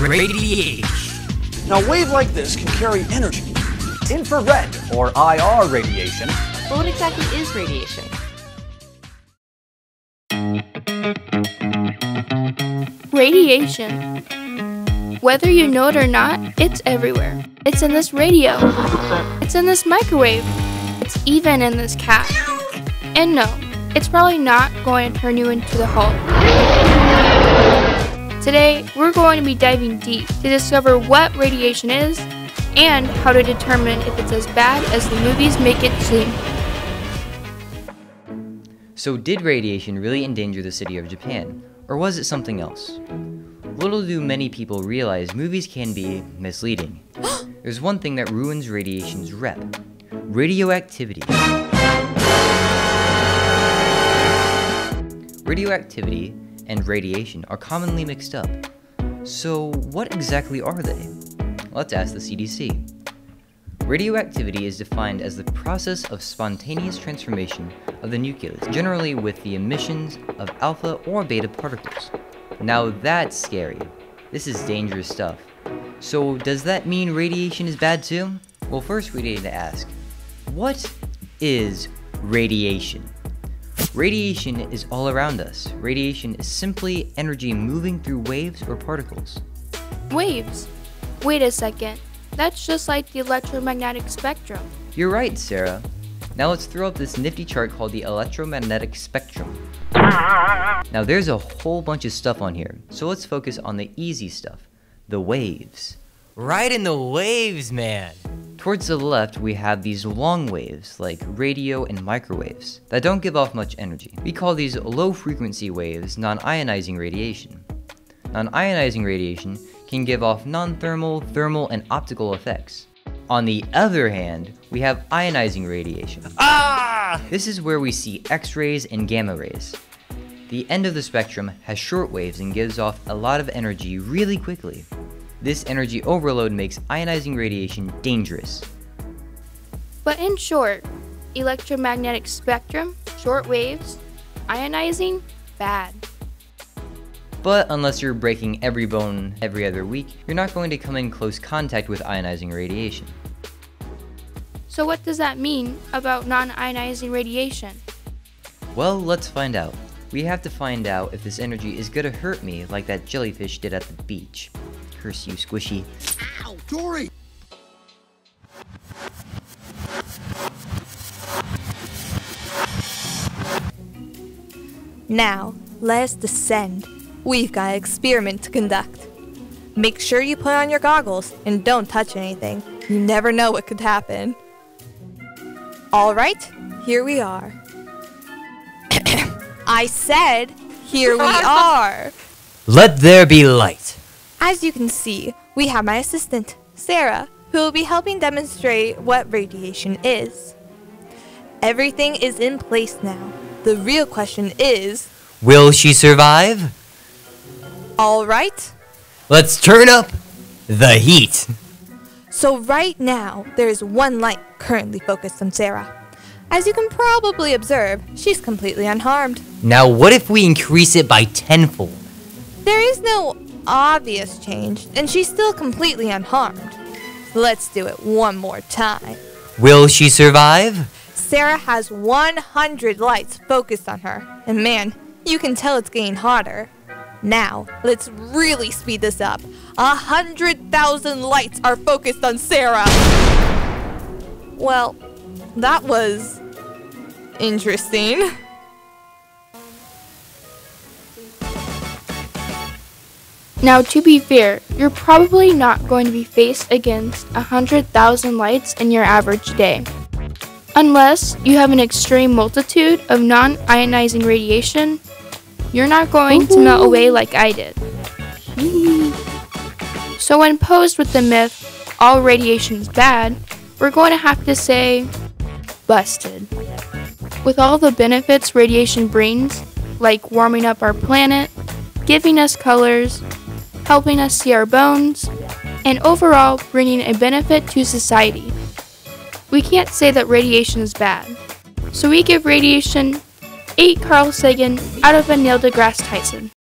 Radiation. Now, a wave like this can carry energy. Infrared or IR radiation. But what exactly is radiation? Radiation. Whether you know it or not, it's everywhere. It's in this radio. It's in this microwave. It's even in this cat. And no, it's probably not going to turn you into the Hulk. Today, we're going to be diving deep to discover what radiation is and how to determine if it's as bad as the movies make it seem. So, did radiation really endanger the city of Japan, or was it something else? Little do many people realize movies can be misleading. There's one thing that ruins radiation's rep radioactivity. Radioactivity and radiation are commonly mixed up. So, what exactly are they? Let's ask the CDC. Radioactivity is defined as the process of spontaneous transformation of the nucleus, generally with the emissions of alpha or beta particles. Now that's scary. This is dangerous stuff. So does that mean radiation is bad too? Well first we need to ask, what is radiation? Radiation is all around us. Radiation is simply energy moving through waves or particles. Waves? Wait a second. That's just like the electromagnetic spectrum. You're right, Sarah. Now let's throw up this nifty chart called the electromagnetic spectrum. Now there's a whole bunch of stuff on here, so let's focus on the easy stuff, the waves. Right in the waves, man. Towards the left, we have these long waves, like radio and microwaves, that don't give off much energy. We call these low frequency waves non-ionizing radiation. Non-ionizing radiation can give off non-thermal, thermal, and optical effects. On the other hand, we have ionizing radiation. Ah! This is where we see X-rays and gamma rays. The end of the spectrum has short waves and gives off a lot of energy really quickly. This energy overload makes ionizing radiation dangerous. But in short, electromagnetic spectrum, short waves, ionizing, bad. But unless you're breaking every bone every other week, you're not going to come in close contact with ionizing radiation. So what does that mean about non-ionizing radiation? Well, let's find out. We have to find out if this energy is gonna hurt me like that jellyfish did at the beach. Curse you, Squishy. Ow, Dory! Now, let's descend. We've got an experiment to conduct. Make sure you put on your goggles and don't touch anything. You never know what could happen. All right, here we are. I said, here we are. Let there be light. As you can see, we have my assistant, Sarah, who will be helping demonstrate what radiation is. Everything is in place now. The real question is, Will she survive? all right? Let's turn up the heat. So right now, there is one light currently focused on Sarah. As you can probably observe, she's completely unharmed. Now, what if we increase it by tenfold? There is no obvious change, and she's still completely unharmed. Let's do it one more time. Will she survive? Sarah has 100 lights focused on her, and man, you can tell it's getting hotter. Now, let's really speed this up. A hundred thousand lights are focused on Sarah. Well, that was interesting. Now, to be fair, you're probably not going to be faced against 100,000 lights in your average day. Unless you have an extreme multitude of non ionizing radiation, you're not going to melt away like I did. So, when posed with the myth, all radiation is bad, we're going to have to say, busted. With all the benefits radiation brings, like warming up our planet, giving us colors, helping us see our bones, and overall bringing a benefit to society. We can't say that radiation is bad, so we give radiation 8 Carl Sagan out of a Neil deGrasse Tyson.